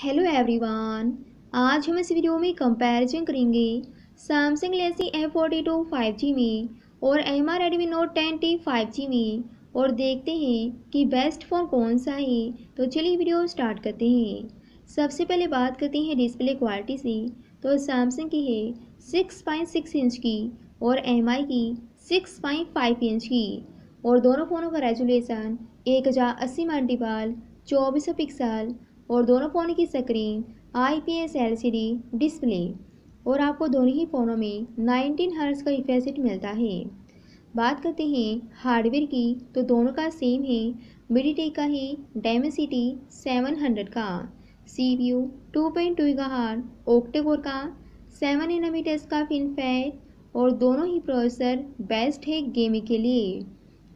Hello everyone आज हम इस वीडियो में कंपैरिजन करेंगे Samsung Galaxy F forty two five G में और M R Redmi Note ten T five G में और देखते हैं कि बेस्ट फ़ोन कौन सा है। तो चलिए वीडियो स्टार्ट करते हैं। सबसे पहले बात करते हैं डिस्प्ले क्वालिटी से। तो सैमसंग की है सिक्स पॉइंट सिक्स इंच की और एम आई की सिक्स पॉइंट फाइव इंच की और दोनों फ़ोनों का रेजोल्यूशन एक हज़ार अस्सी मल्टीपाल चौबीस पिक्सल और दोनों फ़ोन की screen, I P S, L C D, display और आपको दोनों ही फ़ोनों में 19 हर्ट्ज़ का रिफ्रेश मिलता है। बात करते हैं हार्डवेयर की तो दोनों का सेम है। मीडिटेक का है डेमेसिटी 700 का। C P U two point two का हार्ड ओक्टेकोर का सेवन एनामीटर्स का फिनफैट और दोनों ही प्रोसेसर बेस्ट है गेमिंग के लिए।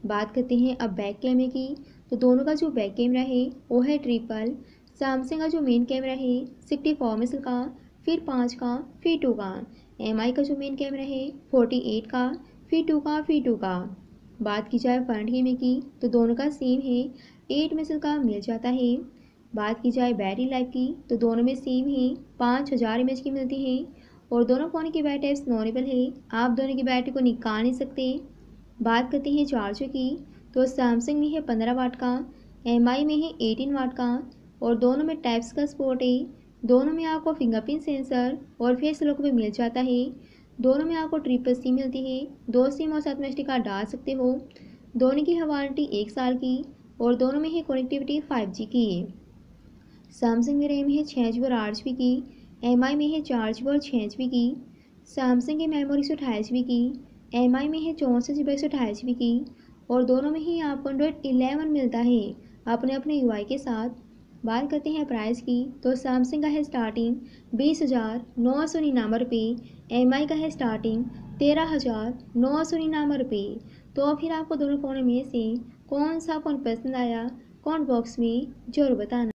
बात करते हैं अब बैक कैमरे की तो दोनों का जो बैक कैमरा है, वो है ट्रिपल सैमसंग का जो मेन कैमरा है सिक्सटी फोर मिसल का, फिर पाँच का, फिर टू का। एमआई का जो मेन कैमरा है फोर्टी एट का, फिर टू का, फिर टू का। बात की जाए फ्रंट कैमरे की तो दोनों का सेम है एट मिसल का मिल जाता है। बात की जाए बैटरी लाइफ की तो दोनों में सेम है, पाँच हज़ार एम की मिलती है। और दोनों फ़ोन की बैटरी टाइप्स है, आप दोनों की बैटरी को निकाल नहीं सकते। बात करते हैं चार्जर की तो सैमसंग में है पंद्रह वाट का MI में है एटीन वाट का और दोनों में टाइप्स का सपोर्ट है। दोनों में आपको फिंगरप्रिंट सेंसर और फेस लॉक भी मिल जाता है। दोनों में आपको ट्रिपल सिम मिलती है। दो सिम और साथ में एस कार्ड डाल सकते हो। दोनों की वारंटी एक साल की और दोनों में ही कनेक्टिविटी जी की है। सैमसंग में रैम है छः जी और आठ जी की। एम आई में है चार जी और छः जी की। सैमसंग की मेमोरी सौ अठाईस की। एम में है चौंसठ जी बी से अठाईस की। और दोनों में ही आपको एंड्रॉइड इलेवन मिलता है अपने अपने UI के साथ। बात करते हैं प्राइस की तो सैमसंग का है स्टार्टिंग बीस हज़ार नौ सौ निन्यानवे रुपये एम का है स्टार्टिंग तेरह हज़ार नौ सौ निन्यानवे रुपये तो फिर आपको दोनों फ़ोन में से कौन सा फ़ोन पसंद आया, कौन बॉक्स में, ज़रूर बताना।